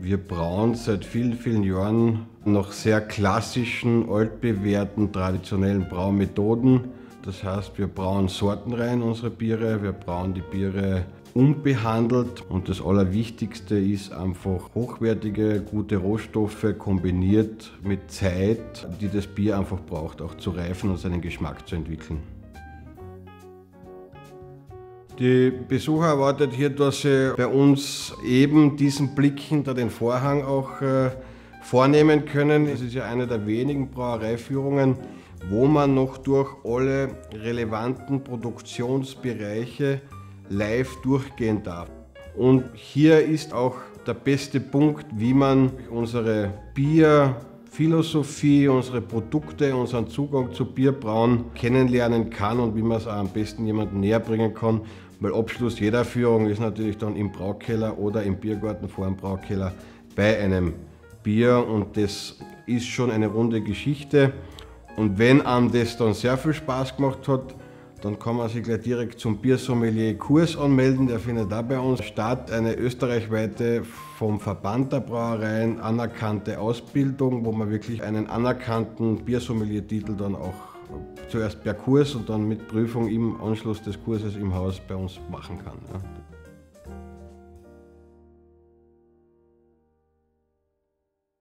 Wir brauen seit vielen, vielen Jahren nach sehr klassischen, altbewährten, traditionellen Braumethoden. Das heißt, wir brauen sortenrein unsere Biere, wir brauen die Biere unbehandelt und das Allerwichtigste ist einfach hochwertige, gute Rohstoffe kombiniert mit Zeit, die das Bier einfach braucht, auch zu reifen und seinen Geschmack zu entwickeln. Die Besucher erwartet hier, dass sie bei uns eben diesen Blick hinter den Vorhang auch äh, vornehmen können. Es ist ja eine der wenigen Brauereiführungen, wo man noch durch alle relevanten Produktionsbereiche live durchgehen darf. Und hier ist auch der beste Punkt, wie man unsere Bierphilosophie, unsere Produkte, unseren Zugang zu Bierbrauen kennenlernen kann und wie man es auch am besten jemandem näher bringen kann. Weil Abschluss jeder Führung ist natürlich dann im Braukeller oder im Biergarten vor dem Braukeller bei einem Bier und das ist schon eine runde Geschichte. Und wenn einem das dann sehr viel Spaß gemacht hat, dann kann man sich gleich direkt zum Biersommelier-Kurs anmelden. Der findet da bei uns statt. Eine österreichweite vom Verband der Brauereien anerkannte Ausbildung, wo man wirklich einen anerkannten Biersommelier-Titel dann auch zuerst per Kurs und dann mit Prüfung im Anschluss des Kurses im Haus bei uns machen kann. Ja.